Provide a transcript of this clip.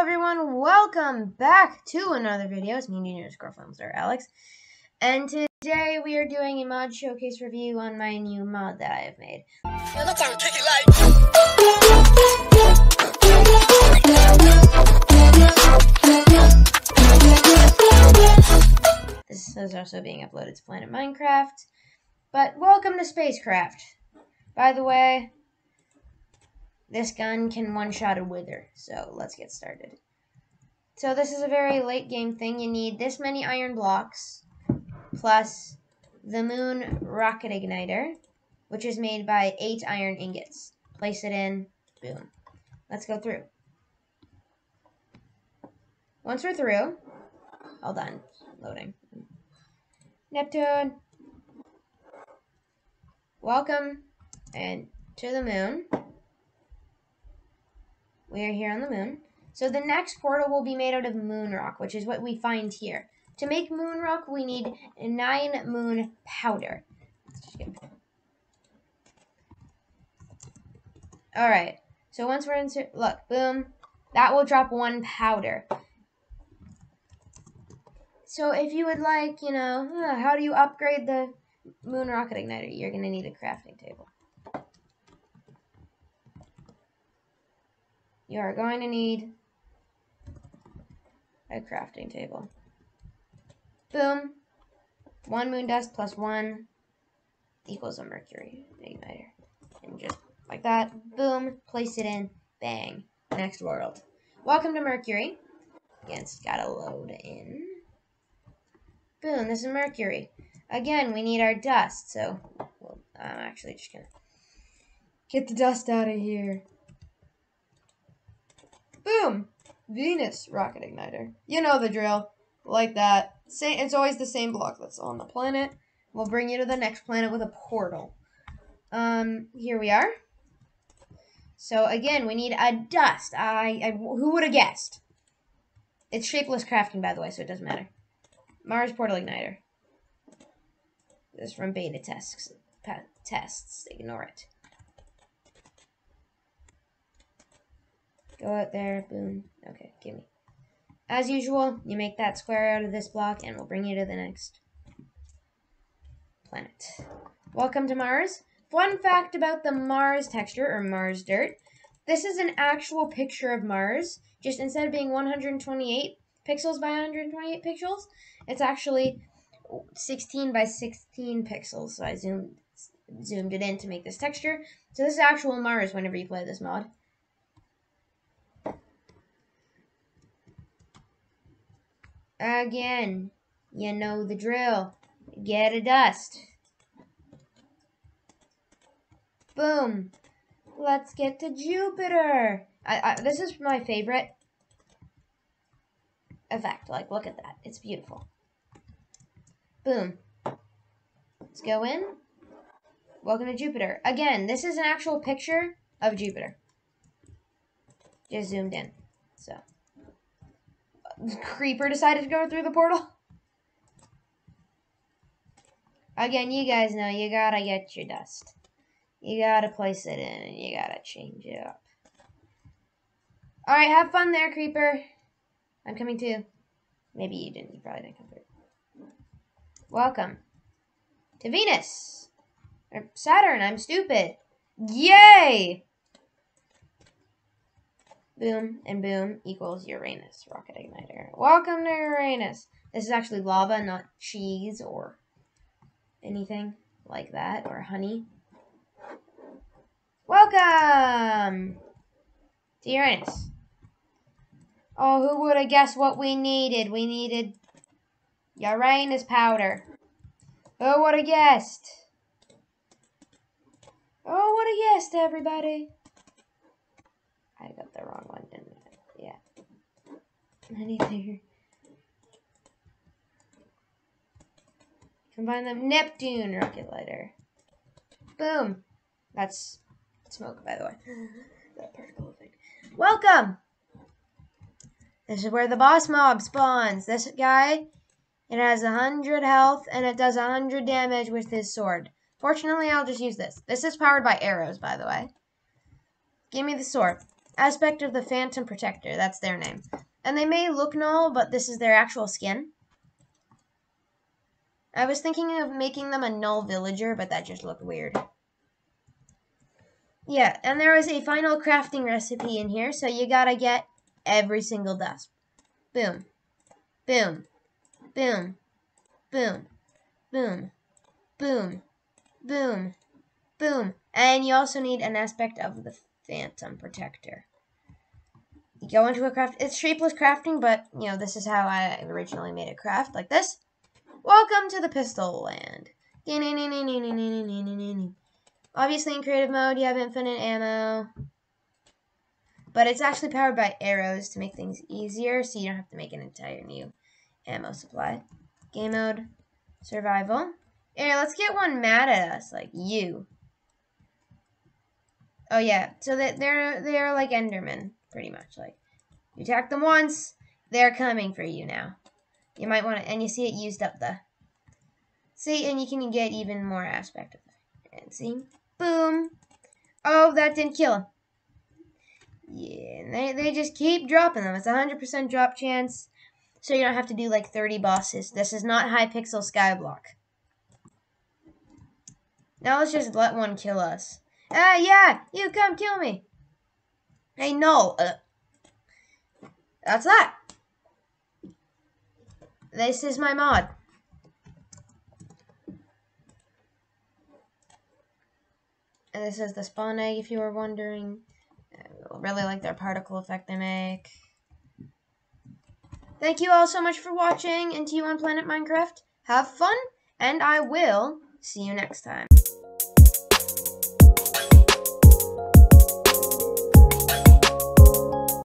everyone, welcome back to another video. It's me, Junior's girlfriend, Sir Alex. And today we are doing a mod showcase review on my new mod that I have made. This is also being uploaded to Planet Minecraft. But welcome to Spacecraft. By the way, this gun can one-shot a wither, so let's get started. So this is a very late game thing. You need this many iron blocks, plus the moon rocket igniter, which is made by eight iron ingots. Place it in, boom. Let's go through. Once we're through, all done, loading. Neptune, welcome and to the moon. We are here on the moon. So the next portal will be made out of moon rock, which is what we find here. To make moon rock, we need nine moon powder. All right. So once we're in, look, boom, that will drop one powder. So if you would like, you know, uh, how do you upgrade the moon rocket igniter? You're going to need a crafting table. You are going to need a crafting table. Boom. One moon dust plus one equals a mercury igniter. And just like that, boom, place it in, bang. Next world. Welcome to Mercury. Again, it's gotta load in. Boom, this is Mercury. Again, we need our dust, so well, I'm actually just gonna get the dust out of here. Boom! Venus rocket igniter. You know the drill. Like that. Same, it's always the same block that's on the planet. We'll bring you to the next planet with a portal. Um, here we are. So again, we need a dust. I, I who would have guessed? It's shapeless crafting, by the way, so it doesn't matter. Mars portal igniter. This is from beta tests. Tests. Ignore it. Go out there, boom. Okay, give me. As usual, you make that square out of this block and we'll bring you to the next planet. Welcome to Mars. Fun fact about the Mars texture, or Mars dirt. This is an actual picture of Mars. Just instead of being 128 pixels by 128 pixels, it's actually 16 by 16 pixels. So I zoomed, zoomed it in to make this texture. So this is actual Mars whenever you play this mod. Again, you know the drill. Get a dust. Boom. Let's get to Jupiter. I, I, this is my favorite effect. Like, look at that. It's beautiful. Boom. Let's go in. Welcome to Jupiter. Again, this is an actual picture of Jupiter. Just zoomed in. So. Creeper decided to go through the portal. Again, you guys know you gotta get your dust. You gotta place it in and you gotta change it up. Alright, have fun there, Creeper. I'm coming too. Maybe you didn't. You probably didn't come through. Welcome to Venus. Or Saturn, I'm stupid. Yay! Boom, and boom equals Uranus rocket igniter. Welcome to Uranus. This is actually lava, not cheese or anything like that, or honey. Welcome to Uranus. Oh, who would have guessed what we needed? We needed Uranus powder. Who would have guessed? Oh, what a guessed, everybody. I got the wrong one, didn't I? Yeah. Anything. Combine them. Neptune rocket lighter. Boom. That's smoke, by the way. that particle thing. Welcome! This is where the boss mob spawns. This guy, it has a 100 health, and it does a 100 damage with his sword. Fortunately, I'll just use this. This is powered by arrows, by the way. Give me the sword. Aspect of the Phantom Protector. That's their name. And they may look null, but this is their actual skin. I was thinking of making them a null villager, but that just looked weird. Yeah, and there is a final crafting recipe in here, so you gotta get every single dust. Boom. Boom. Boom. Boom. Boom. Boom. Boom. Boom. And you also need an aspect of the Phantom Protector. Go into a craft. It's shapeless crafting, but, you know, this is how I originally made a craft, like this. Welcome to the pistol land. Obviously, in creative mode, you have infinite ammo. But it's actually powered by arrows to make things easier, so you don't have to make an entire new ammo supply. Game mode, survival. Here, let's get one mad at us, like you. Oh yeah, so that they're they're like Endermen, pretty much. Like you attack them once, they're coming for you now. You might want to, and you see it used up the. See, and you can get even more aspect of that. And see, boom. Oh, that didn't kill him. Yeah, and they, they just keep dropping them. It's a 100% drop chance, so you don't have to do like 30 bosses. This is not Hypixel Skyblock. Now let's just let one kill us. Ah, yeah, you come kill me. Hey, no. Uh, that's that. This is my mod. And this is the spawn egg, if you were wondering. I really like their particle effect they make. Thank you all so much for watching, and to you on Planet Minecraft. Have fun, and I will see you next time.